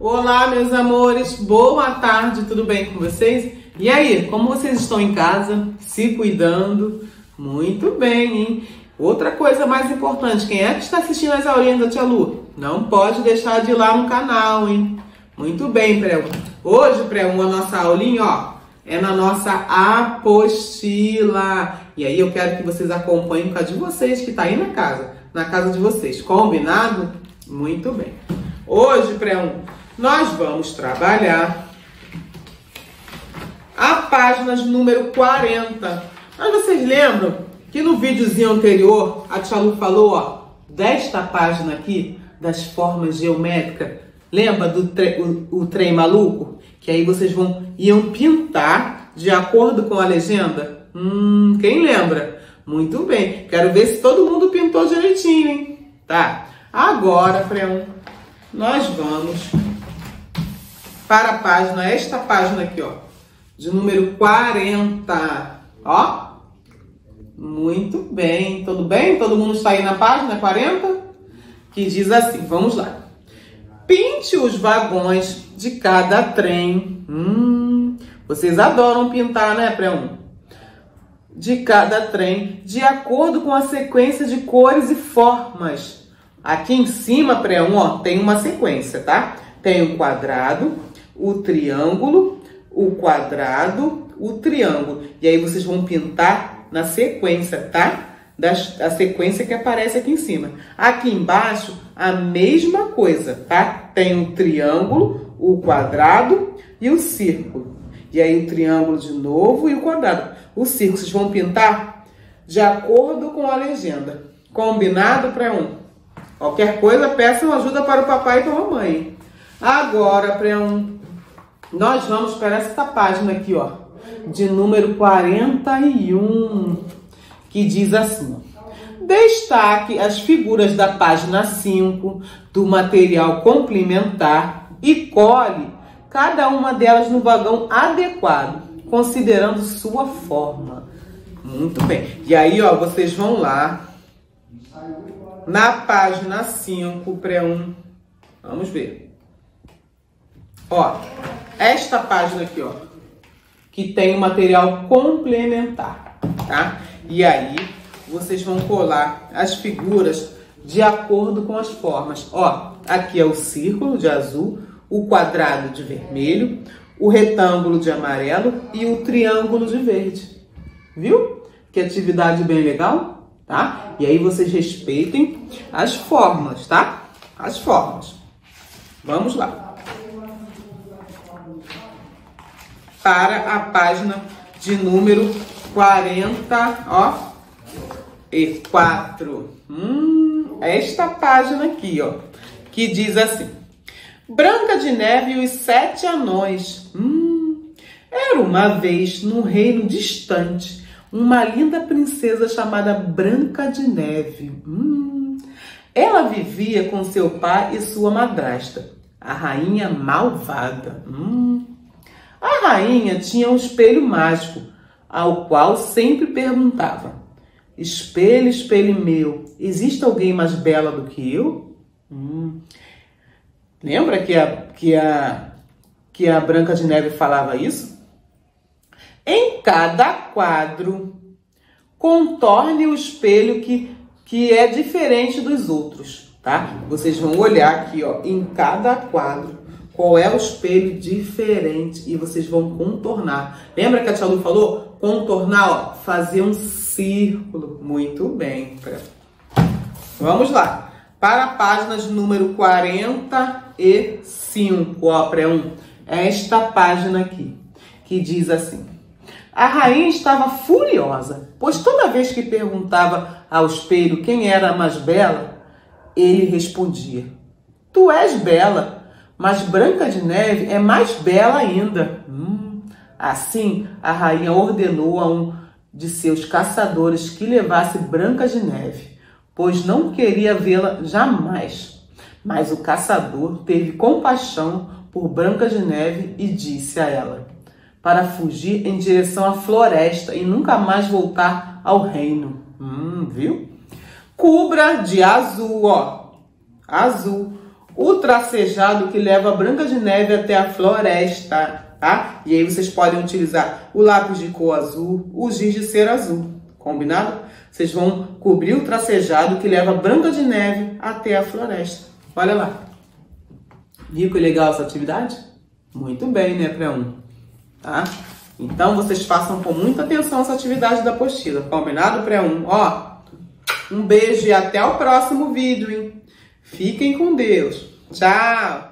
Olá, meus amores, boa tarde, tudo bem com vocês? E aí, como vocês estão em casa, se cuidando? Muito bem, hein? Outra coisa mais importante, quem é que está assistindo as aulinhas da Tia Lu? Não pode deixar de ir lá no canal, hein? Muito bem, pré Hoje, pré a nossa aulinha, ó, é na nossa apostila. E aí eu quero que vocês acompanhem com a de vocês que está aí na casa, na casa de vocês. Combinado? Muito bem. Hoje, pré nós vamos trabalhar a página número 40. Mas vocês lembram que no videozinho anterior a Tia Lu falou, ó, desta página aqui, das formas geométricas, lembra do tre o, o trem maluco? Que aí vocês vão iam pintar de acordo com a legenda? Hum, quem lembra? Muito bem. Quero ver se todo mundo pintou direitinho, hein? Tá. Agora, Freão, nós vamos para a página, esta página aqui, ó, de número 40. Ó. Muito bem. Tudo bem? Todo mundo está aí na página 40? Que diz assim, vamos lá. Pinte os vagões de cada trem. Hum, vocês adoram pintar, né, Pré-1? De cada trem, de acordo com a sequência de cores e formas. Aqui em cima, Pré-1, ó, tem uma sequência, tá? Tem o quadrado, o triângulo, o quadrado, o triângulo. E aí vocês vão pintar na sequência, tá? Da, sequência que aparece aqui em cima. Aqui embaixo, a mesma coisa, tá? Tem o triângulo, o quadrado e o círculo. E aí o triângulo de novo e o quadrado. O círculo vocês vão pintar de acordo com a legenda. Combinado para um? Qualquer coisa, peçam ajuda para o papai e para a mamãe. Agora, para um nós vamos para esta página aqui, ó, de número 41, que diz assim: Destaque as figuras da página 5 do material complementar e cole cada uma delas no vagão adequado, considerando sua forma. Muito bem. E aí, ó, vocês vão lá na página 5, pré-1. Vamos ver. Ó, esta página aqui, ó, que tem o material complementar, tá? E aí, vocês vão colar as figuras de acordo com as formas. Ó, aqui é o círculo de azul, o quadrado de vermelho, o retângulo de amarelo e o triângulo de verde. Viu? Que atividade bem legal, tá? E aí vocês respeitem as formas, tá? As formas. Vamos lá. Para a página de número 40, ó, e 4. Hum, esta página aqui, ó, que diz assim: Branca de Neve e os Sete Anões. Hum, era uma vez, num reino distante, uma linda princesa chamada Branca de Neve. Hum, ela vivia com seu pai e sua madrasta, a rainha malvada. Hum, a rainha tinha um espelho mágico, ao qual sempre perguntava: Espelho, espelho meu, existe alguém mais bela do que eu? Hum. Lembra que a, que, a, que a Branca de Neve falava isso? Em cada quadro, contorne o espelho que, que é diferente dos outros, tá? Vocês vão olhar aqui, ó, em cada quadro qual é o espelho diferente e vocês vão contornar. Lembra que a Tia Lu falou? Contornar, ó, fazer um círculo. Muito bem. Vamos lá. Para a página de número 45, ó, pré 1. Esta página aqui, que diz assim. A rainha estava furiosa, pois toda vez que perguntava ao espelho quem era a mais bela, ele respondia: Tu és bela mas Branca de Neve é mais bela ainda. Hum. Assim, a rainha ordenou a um de seus caçadores que levasse Branca de Neve, pois não queria vê-la jamais. Mas o caçador teve compaixão por Branca de Neve e disse a ela para fugir em direção à floresta e nunca mais voltar ao reino. Hum, viu? Cubra de azul, ó. Azul o tracejado que leva a Branca de Neve até a floresta, tá? E aí vocês podem utilizar o lápis de cor azul, o giz de cera azul, combinado? Vocês vão cobrir o tracejado que leva a Branca de Neve até a floresta. Olha lá. Viu que legal essa atividade? Muito bem, né, para um, tá? Então, vocês façam com muita atenção essa atividade da apostila, combinado, para um? Ó, um beijo e até o próximo vídeo, hein? Fiquem com Deus. Tchau!